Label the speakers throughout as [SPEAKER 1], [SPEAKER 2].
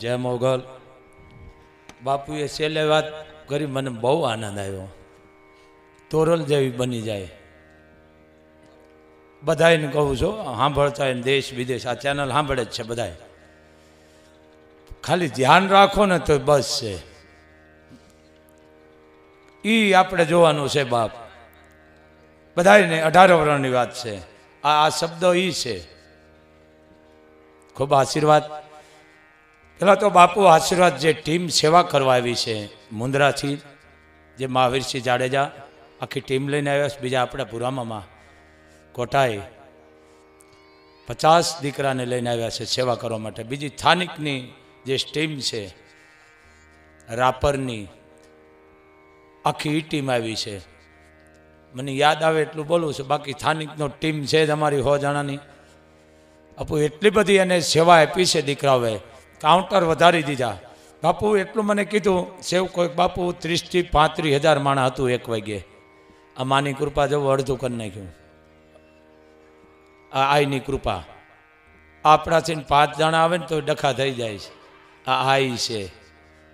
[SPEAKER 1] જય મોગલ. બાપુએ છેલ્લે વાત કરી, મને બહુ આનંદ આવ્યો. તોરલ જેવી બની જાય. બધાને કહું છું, સાંભળતા હોય દેશ વિદેશ, આ ચેનલ સાંભળે જ છે બધાય. ખાલી ધ્યાન રાખો ને તો બસ છે. એ આપણે જોવાનું છે બાપ. બધાને અઢાર વર્ષની વાત છે. આ આ શબ્દો એ છે. ખૂબ આશીર્વાદ. પેલા તો બાપુ આશીર્વાદ જે ટીમ સેવા કરવા આવી છે, મુંદ્રાથી, જે મહાવીરસિંહ જાડેજા, આખી ટીમ લઈને આવ્યા છે, બીજા આપણા પુરામામાં કોટાએ પચાસ દીકરાને લઈને આવ્યા છે સેવા કરવા માટે. બીજી સ્થાનિકની જે ટીમ છે, રાપરની, આખી ટીમ આવી છે. મને યાદ આવે એટલું બોલું છું, બાકી સ્થાનિકનો ટીમ છે જ અમારી હો જણાની બાપુ એટલી બધી એને સેવા આપી છે દીકરાઓએ. કાઉન્ટર વધારી દીધા. બાપુ, એટલું મને કીધું, સેવ કોઈક બાપુ, ત્રીસથી પાંત્રીસ હજાર માણા હતું એક વાગ્યે આ માની કૃપા જવું, અડધું કરી નાખ્યું. આ આઈની કૃપા. આપણાથી પાંચ જણા આવે ને તો ડખા થઈ જાય છે. આ આઈ છે.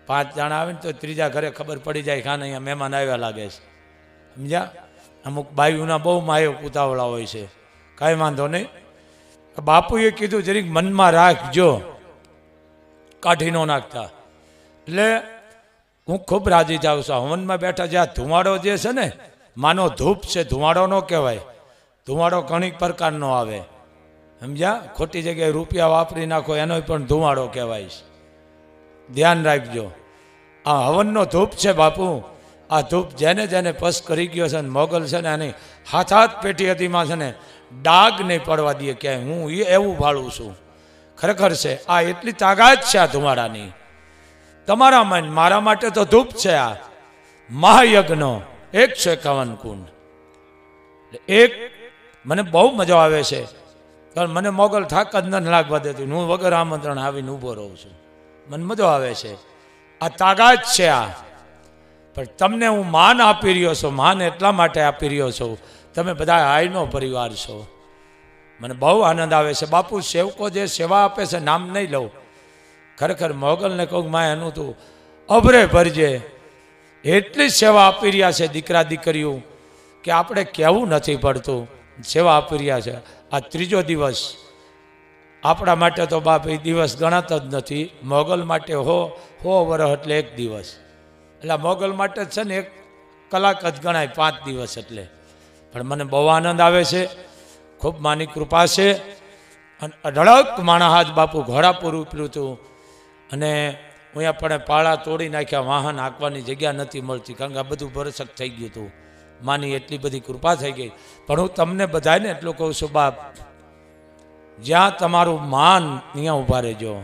[SPEAKER 1] પાંચ જણા આવે ને તો ત્રીજા ઘરે ખબર પડી જાય ખાને અહીંયા મહેમાન આવ્યા લાગે છે. સમજ્યા? અમુક બાયુના બહુ માયો પુતાવળા હોય છે. કાંઈ વાંધો નહીં. બાપુએ કીધું, જરીક મનમાં રાખજો. કાઢી ન નાખતા. એટલે હું ખૂબ રાજી જાઉં છું. હવનમાં બેઠા જ્યાં ધુમાડો જે છે ને, માનો ધૂપ છે, ધુમાડો ન કહેવાય. ધુમાડો ઘણી પ્રકારનો આવે. સમજ્યા? ખોટી જગ્યાએ રૂપિયા વાપરી નાખો એનો પણ ધુમાડો કહેવાય છે. ધ્યાન રાખજો. આ હવનનો ધૂપ છે બાપુ. આ ધૂપ જેને જેને પસ કરી ગયો છે ને, મોગલ છે ને એની હાથ હાથ પેટી હતીમાં છે ને ડાગ નહીં પડવા દઈએ ક્યાંય. હું એવું ભાળું છું. ખરેખર છે, આ એટલી તાકાત છે આ ધુમાડાની. તમારા મન, મારા માટે તો ધૂપ છે આ. મહાયજ્ઞ એકસો એકાવન કુંડ. એક મને બહુ મજા આવે છે. કારણ મને મોગલ થાક જ ન લાગવા દેતી. હું વગર આમંત્રણ આવીને ઊભો રહું છું. મને મજા આવે છે. આ તાકાત છે આ. પણ તમને હું માન આપી રહ્યો છું. માન એટલા માટે આપી રહ્યો છું. તમે બધા આઈનો પરિવાર છો. મને બહુ આનંદ આવે છે. બાપુ, સેવકો જે સેવા આપે છે, નામ નહીં લઉં. ખરેખર મોગલને કહું માં એનું તું અભરે ભરજે. એટલી સેવા આપી રહ્યા છે દીકરા દીકરીઓ કે આપણે કહેવું નથી પડતું. સેવા આપી રહ્યા છે. આ ત્રીજો દિવસ. આપણા માટે તો બાપ, એ દિવસ ગણાતો જ નથી. મોગલ માટે હો હો વરહ એટલે એક દિવસ. એટલે મોગલ માટે છે ને એક કલાક જ ગણાય, પાંચ દિવસ એટલે. પણ મને બહુ આનંદ આવે છે. ખૂબ માની કૃપા છે. અને અઢળક માણા હાથ બાપુ ઘોડા પૂરું પીરું હતું. અને અહીંયા પણ પાળા તોડી નાખ્યા, વાહન હાંકવાની જગ્યા નથી મળતી, કારણ કે આ બધું ભરસક થઈ ગયું હતું. માની એટલી બધી કૃપા થઈ ગઈ. પણ હું તમને બધાને એટલું કહું છું, બાપ, જ્યાં તમારું માન અહીંયા ઊભા રહેજો.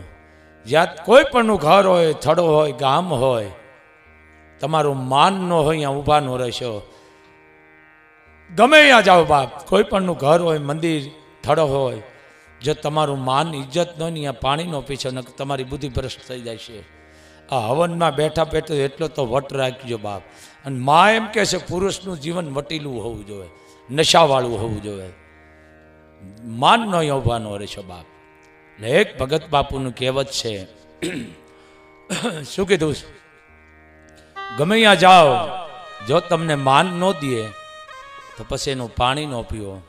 [SPEAKER 1] જ્યાં કોઈ પણનું ઘર હોય, થડો હોય, ગામ હોય, તમારું માન ન હોય, અહીંયા ઊભા ન રહેશો. ગમે ત્યાં જાઓ બાપ, કોઈ પણનું ઘર હોય, મંદિર, થડો હોય, જો તમારું માન ઇજ્જત ન હોય પાણીનો પીછો, ન તમારી બુદ્ધિ ભ્રષ્ટ થઈ જાય છે. આ હવનમાં બેઠા બેઠો એટલો તો વટ રાખજો બાપ. અને મા એમ કહે છે, પુરુષનું જીવન વટીલું હોવું જોઈએ, નશાવાળું હોવું જોઈએ. માન ન ઊભા નો રહેશો બાપ. એટલે એક ભગત બાપુનું કહેવત છે, શું કીધું? ગમે ત્યાં જાઓ, જો તમને માન ન દે તો પછી એનું પાણી ન પીવો.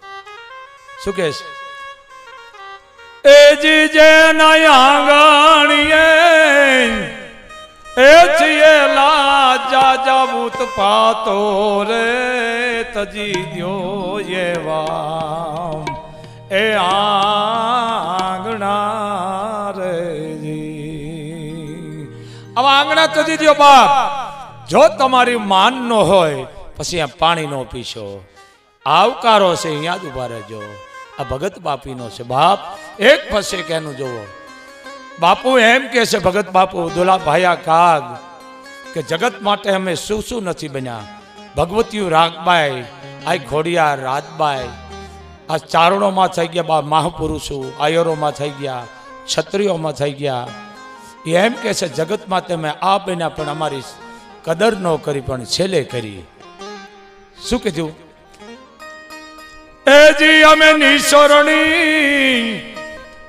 [SPEAKER 1] શું કે છે? એ જી જે આંગણીએ, એ છીએ લાજા જાબૂત પાતો રે, તજી દ્યો એવા એ આંગણા રે આવા આંગણા તજી દ્યો બાપ. જો તમારી માન નો હોય પછી આ પાણી નો પીશો. આવકારો છે, અહીંયા જ ઊભા રહેજો. આ ભગત બાપીનો છે. બાપ એક પછી કેનું જોવો. બાપુ એમ કે છે, ભગત બાપુ, દુલા ભાયા કાગ, કે જગત માટે અમે શું શું નથી બન્યા. ભગવતીયું રાગબાઈ આ ઘોડિયા રાજબાઈ આ ચારણોમાં થઈ ગયા બા મહાપુરુષો, આયરોમાં થઈ ગયા ક્ષત્રિયોમાં થઈ ગયા. એમ કે છે, જગત માટે મેં આ બન્યા, પણ અમારી કદર ન કરી, પણ છેલ્લે કરી. શું કીધું એ જી અમે નિશરણી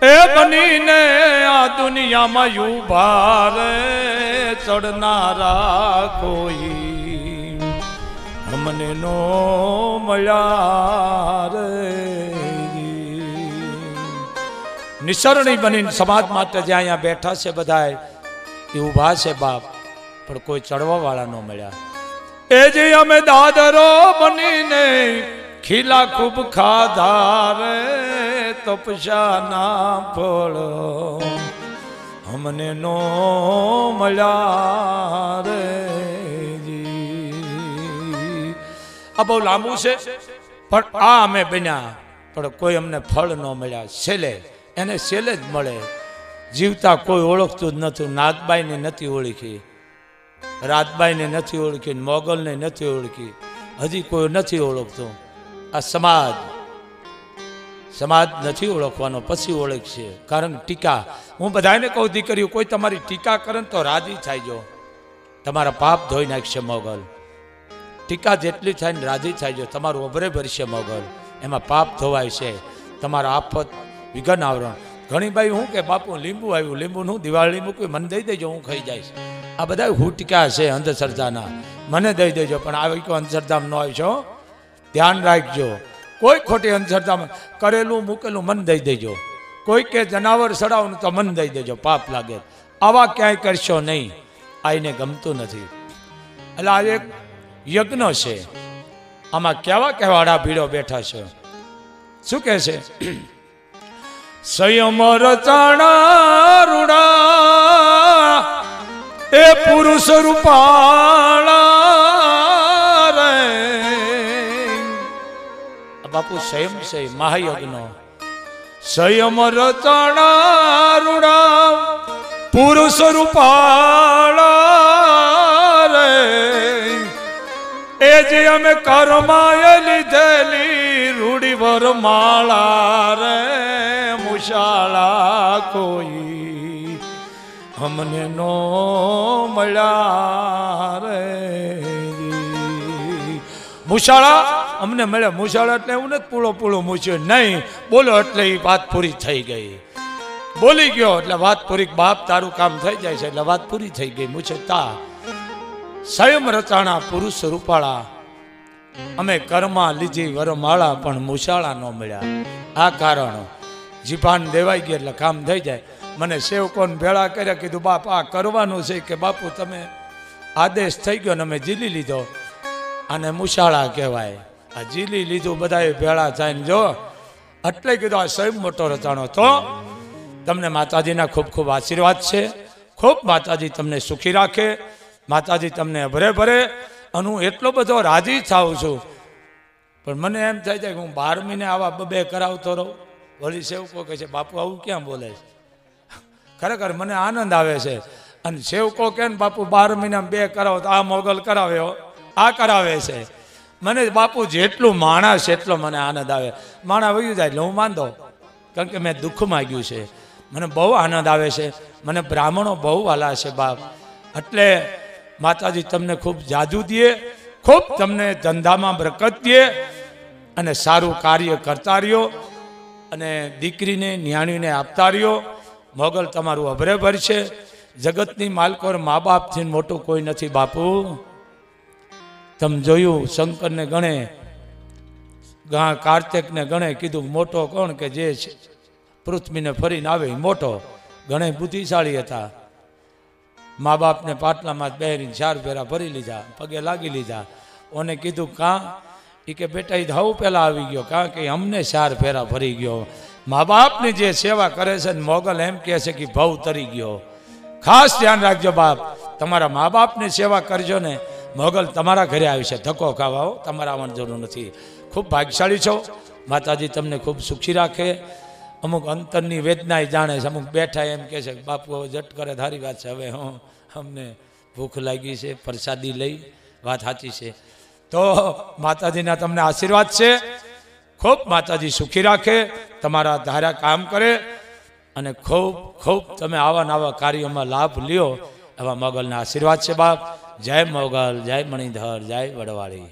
[SPEAKER 1] એ બનીને આ દુનિયામાં યુભા રે ચડનારા કોઈ. અમને નો મળ્યા રે. નિસરણી બનીને સમાજ માટે જે અહીંયા બેઠા છે બધા એ ઊભા છે બાપ પણ કોઈ ચડવા વાળા ન મળ્યા. એ અમે દાદરો બનીને ખીલા ખૂબ ખાધા રે તપસ્યાના ફળ અમને નો મળ્યા રે આ બહુ લાંબુ છે, પણ આ અમે બન્યા, પણ કોઈ અમને ફળ ન મળ્યા. છેલ્લે, એને છેલ્લે જ મળે. જીવતા કોઈ ઓળખતું જ નતું નાગબાઈને નથી ઓળખી. રાજબાઈને નથી ઓળખી મોગલને નથી ઓળખી. હજી કોઈ નથી ઓળખતું. આ સમાજ. સમાજ નથી ઓળખવાનો, પછી ઓળખશે. કારણ ટીકા. હું બધાને કહું દીકરીઓ, કોઈ તમારી ટીકા કરે તો રાજી થાય જો. તમારા પાપ ધોઈ નાખશે મોગલ. ટીકા જેટલી થાય ને રાજી થાય જો. તમારું અભરે ભરશે મોગલ. એમાં પાપ ધોવાય છે. તમારા આફત વિઘન આવરણ. ઘણી બાઈ હું કે, બાપુ, લીંબુ આવ્યું. લીંબુ હું દિવાળી મૂક્યું મને દઈ દેજો, હું ખાઈ જઈશ. આ બધા હુટકા છે અંધશ્રદ્ધાના. મને દઈ દેજો, પણ આવી કોઈ અંધશ્રદ્ધામાં ન આવશો. ધ્યાન રાખજો. કોઈ ખોટી અંધશ્રદ્ધામાં કરેલું, મૂકેલું મન દઈ દેજો. કોઈ કે જનાવર સડાવું તો મન દઈ દેજો, પાપ લાગે. આવા ક્યાંય કરશો નહીં. આ ગમતું નથી. એટલે આ એક યજ્ઞ છે. આમાં કેવા કેવાડા ભીડો બેઠા છે. શું કહે છે? સંયમ રચાણા રૂડા એ પુરુષ રૂપાળા રે. બાપુ સંયમ છે, મહાયજ્ઞ. સંયમ રચાણા પુરુષ રૂપાળા રે. એ જે અમે કર્માય લીધેલી રૂડી વર માળા રે, મુશાળા કોઈ. અમને નો મુશાળા અમને મળ્યા મુશાળા એટલે એવું નથી, પૂળો પૂળો મૂછ્યો. નહીં, બોલો એટલે એ વાત પૂરી થઈ ગઈ. બોલી ગયો એટલે વાત પૂરી, બાપ તારું કામ થઈ જાય છે એટલે વાત પૂરી થઈ ગઈ. મૂછે તા સ્વયં રચાણા પુરુષ રૂપાળા. અમે કર્મા લીધી વરમાળા, પણ મુશાળા ન મળ્યા. આ કારણ જીભાન દેવાઈ ગઈ એટલે કામ થઈ જાય. મને સેવકોને ભેળા કર્યા, કીધું, બાપ, આ કરવાનું છે કે બાપુ, તમે આદેશ થઈ ગયો ને અમે જીલી લીધો. આને મુશાળા કહેવાય. આ જીલી લીધું બધાએ ભેળા થઈને જો. એટલે કીધું આ સૌ મોટો રચાણો તો તમને માતાજીના ખૂબ ખૂબ આશીર્વાદ છે. ખૂબ માતાજી તમને સુખી રાખે. માતાજી તમને ભરે ભરે. અને હું એટલો બધો રાજી થાઉં છું. પણ મને એમ થાય છે કે હું બાર મહિને આવા બબે કરાવતો રહું. વળી સેવકો કહે છે, બાપુ, આવું ક્યાં બોલે છે? ખરેખર મને આનંદ આવે છે. અને સેવકો કે બાપુ બાર મહિના બે કરાવો તો આ મોગલ કરાવ્યો. આ કરાવે છે. મને બાપુ જેટલું માણસ એટલો મને આનંદ આવે. માણા વયું જાય એટલે હું માંદો. કારણ કે મેં દુઃખ માગ્યું છે. મને બહુ આનંદ આવે છે. મને બ્રાહ્મણો બહુ વાલા છે બાપ. એટલે માતાજી તમને ખૂબ જાદુ દે ખૂબ તમને ધંધામાં બરકત દે અને સારું કાર્ય કરતા રહ્યો અને દીકરીને, ન્યાણીને આપતા રહ્યો. મોગલ તમારું અભરે ભરશે જગતની માલકોર મા બાપથી મોટું કોઈ નથી બાપુ. તમે જોયું, શંકરને ગણે, ગા કાર્તિકને ગણે, કીધું, મોટો કોણ કે જે પૃથ્વીને ફરીને આવે મોટો. ઘણે બુદ્ધિશાળી હતા. મા બાપને પાટલામાં જ બેરીને ચાર ફેરા ભરી લીધા, પગે લાગી લીધા. ઓને કીધું, કાં? એ કે, બેટા એ ધાવ પહેલાં આવી ગયો, કાં કે અમને ચાર ફેરા ભરી ગયો. મા બાપની જે સેવા કરે છે ને, મોગલ એમ કહે છે કે ભવ તરી ગયો. ખાસ ધ્યાન રાખજો બાપ, તમારા મા બાપની સેવા કરજો ને મોગલ તમારા ઘરે આવી છે. ધક્કો ખાવાઓ, તમારા આવવાની જરૂર નથી. ખૂબ ભાગ્યશાળી છો. માતાજી તમને ખૂબ સુખી રાખે. અમુક અંતરની વેદના એ જાણે છે. અમુક બેઠા એમ કહે છે બાપુ, હવે જટ કરે, ધારી વાત છે. હવે હું અમને ભૂખ લાગી છે, પ્રસાદી લઈ. વાત સાચી છે. તો માતાજીના તમને આશીર્વાદ છે. ખૂબ માતાજી સુખી રાખે, તમારા ધારા કામ કરે અને ખૂબ ખૂબ તમે આવા નવા કાર્યોમાં લાભ લ્યો એવા મોગલના આશીર્વાદ છે બાપ. જય મોગલ જય મણિધર જય વડવાળી.